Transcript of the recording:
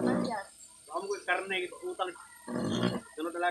Dyan. Kamu ko karne utang. Sunod na